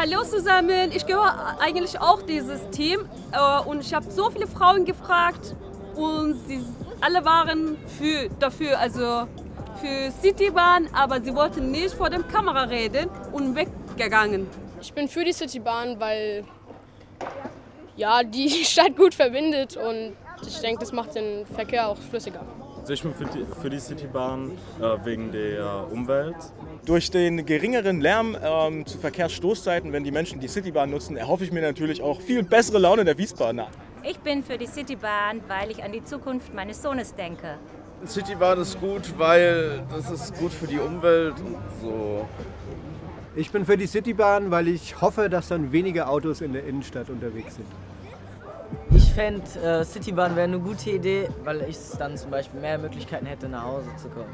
Hallo zusammen, ich gehöre eigentlich auch dieses Team äh, und ich habe so viele Frauen gefragt und sie alle waren für, dafür, also für Citybahn, aber sie wollten nicht vor der Kamera reden und weggegangen. Ich bin für die Citybahn, weil ja, die Stadt gut verbindet und ich denke, das macht den Verkehr auch flüssiger. Also ich bin für die, für die Citybahn äh, wegen der Umwelt. Durch den geringeren Lärm ähm, zu Verkehrsstoßzeiten, wenn die Menschen die Citybahn nutzen, erhoffe ich mir natürlich auch viel bessere Laune der Wiesbadener. Ich bin für die Citybahn, weil ich an die Zukunft meines Sohnes denke. Citybahn ist gut, weil das ist gut für die Umwelt und so. Ich bin für die Citybahn, weil ich hoffe, dass dann weniger Autos in der Innenstadt unterwegs sind. Fände, äh, Citybahn wäre eine gute Idee, weil ich dann zum Beispiel mehr Möglichkeiten hätte, nach Hause zu kommen.